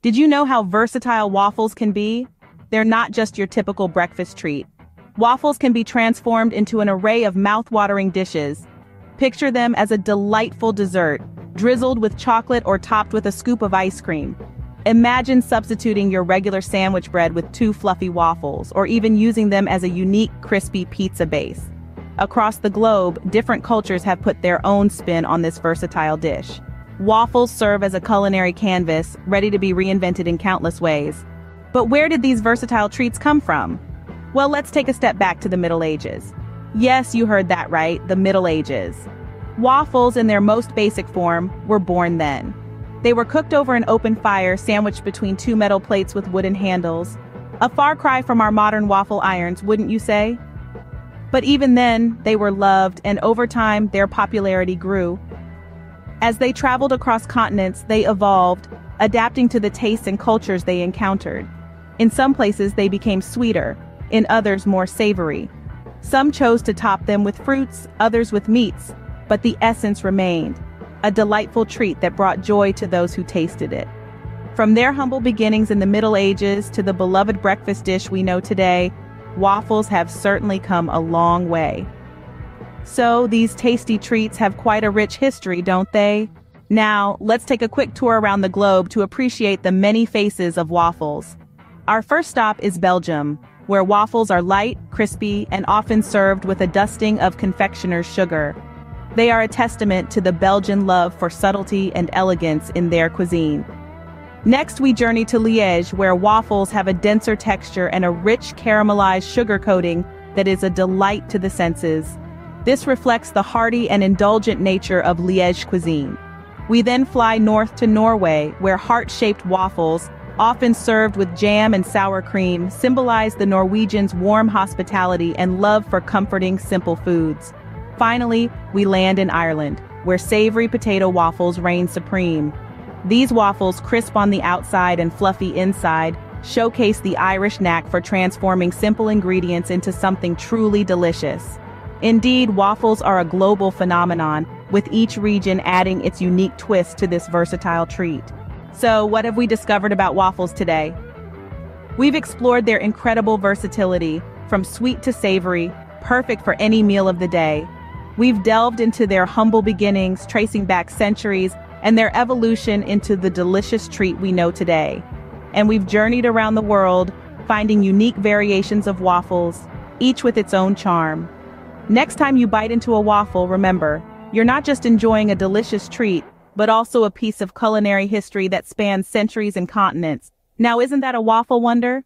Did you know how versatile waffles can be? They're not just your typical breakfast treat. Waffles can be transformed into an array of mouth-watering dishes. Picture them as a delightful dessert, drizzled with chocolate or topped with a scoop of ice cream. Imagine substituting your regular sandwich bread with two fluffy waffles, or even using them as a unique crispy pizza base. Across the globe, different cultures have put their own spin on this versatile dish. Waffles serve as a culinary canvas, ready to be reinvented in countless ways. But where did these versatile treats come from? Well, let's take a step back to the Middle Ages. Yes, you heard that right, the Middle Ages. Waffles, in their most basic form, were born then. They were cooked over an open fire sandwiched between two metal plates with wooden handles. A far cry from our modern waffle irons, wouldn't you say? But even then, they were loved and over time their popularity grew. As they traveled across continents, they evolved, adapting to the tastes and cultures they encountered. In some places they became sweeter, in others more savory. Some chose to top them with fruits, others with meats, but the essence remained a delightful treat that brought joy to those who tasted it. From their humble beginnings in the Middle Ages to the beloved breakfast dish we know today, waffles have certainly come a long way. So these tasty treats have quite a rich history, don't they? Now, let's take a quick tour around the globe to appreciate the many faces of waffles. Our first stop is Belgium, where waffles are light, crispy, and often served with a dusting of confectioner's sugar. They are a testament to the Belgian love for subtlety and elegance in their cuisine. Next, we journey to Liège, where waffles have a denser texture and a rich caramelized sugar coating that is a delight to the senses. This reflects the hearty and indulgent nature of Liège cuisine. We then fly north to Norway, where heart-shaped waffles, often served with jam and sour cream, symbolize the Norwegians' warm hospitality and love for comforting, simple foods. Finally, we land in Ireland, where savory potato waffles reign supreme. These waffles, crisp on the outside and fluffy inside, showcase the Irish knack for transforming simple ingredients into something truly delicious. Indeed, waffles are a global phenomenon, with each region adding its unique twist to this versatile treat. So, what have we discovered about waffles today? We've explored their incredible versatility, from sweet to savory, perfect for any meal of the day. We've delved into their humble beginnings, tracing back centuries, and their evolution into the delicious treat we know today. And we've journeyed around the world, finding unique variations of waffles, each with its own charm. Next time you bite into a waffle, remember, you're not just enjoying a delicious treat, but also a piece of culinary history that spans centuries and continents. Now isn't that a waffle wonder?